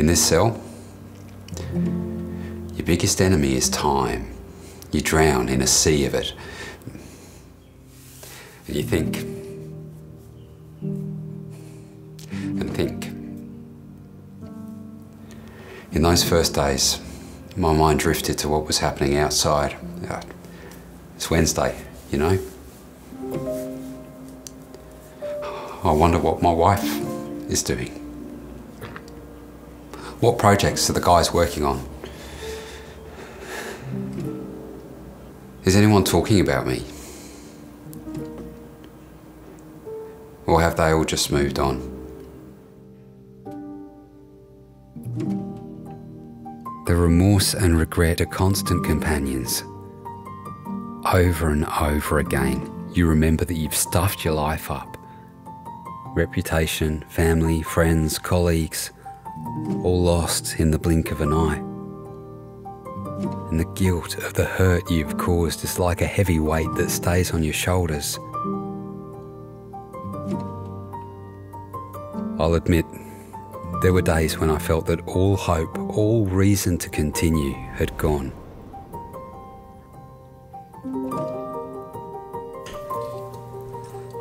In this cell, your biggest enemy is time. You drown in a sea of it. And you think, and think. In those first days, my mind drifted to what was happening outside. Uh, It's Wednesday, you know. I wonder what my wife is doing. What projects are the guys working on? Is anyone talking about me? Or have they all just moved on? The remorse and regret are constant companions. Over and over again, you remember that you've stuffed your life up. Reputation, family, friends, colleagues, all lost in the blink of an eye. And the guilt of the hurt you've caused is like a heavy weight that stays on your shoulders. I'll admit, there were days when I felt that all hope, all reason to continue had gone.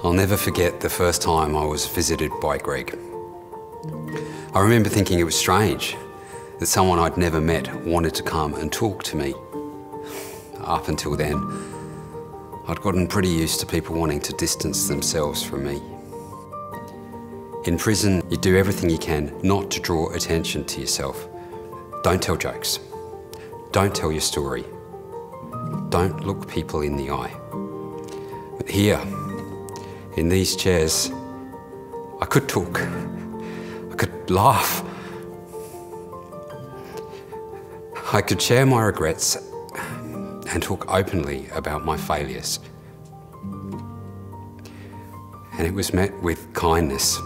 I'll never forget the first time I was visited by Greg. I remember thinking it was strange that someone I'd never met wanted to come and talk to me. Up until then, I'd gotten pretty used to people wanting to distance themselves from me. In prison, you do everything you can not to draw attention to yourself. Don't tell jokes. Don't tell your story. Don't look people in the eye. But here, in these chairs, I could talk. Could laugh. I could share my regrets and talk openly about my failures. And it was met with kindness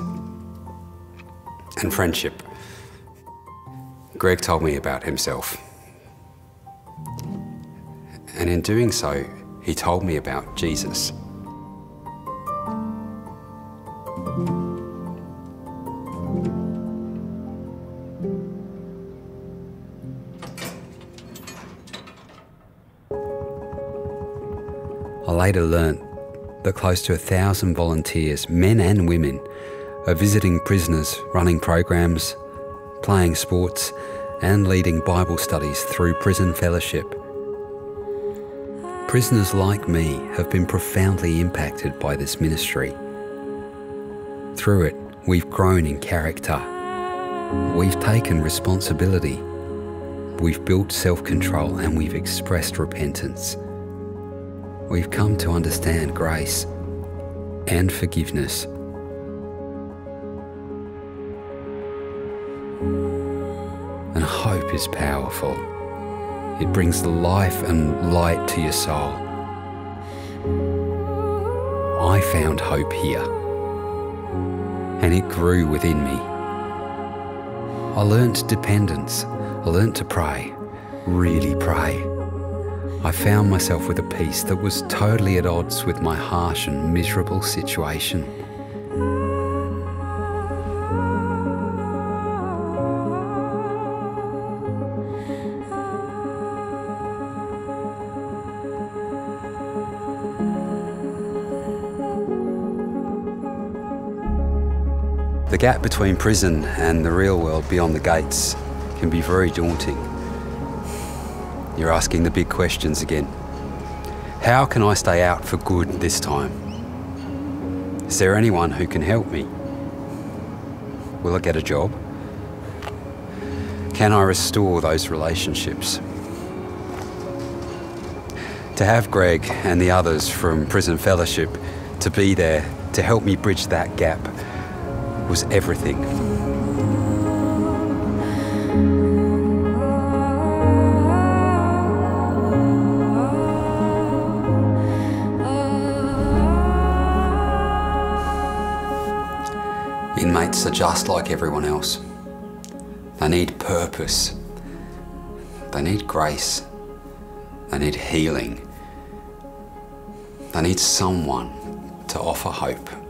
and friendship. Greg told me about himself. And in doing so, he told me about Jesus. I later learnt that close to a thousand volunteers, men and women, are visiting prisoners, running programs, playing sports, and leading Bible studies through Prison Fellowship. Prisoners like me have been profoundly impacted by this ministry. Through it, we've grown in character. We've taken responsibility. We've built self control and we've expressed repentance. We've come to understand grace and forgiveness. And hope is powerful. It brings the life and light to your soul. I found hope here, and it grew within me. I learnt dependence. I learnt to pray, really pray. I found myself with a peace that was totally at odds with my harsh and miserable situation. The gap between prison and the real world beyond the gates can be very daunting. You're asking the big questions again. How can I stay out for good this time? Is there anyone who can help me? Will I get a job? Can I restore those relationships? To have Greg and the others from Prison Fellowship to be there to help me bridge that gap was everything. Inmates are just like everyone else. They need purpose. They need grace. They need healing. They need someone to offer hope.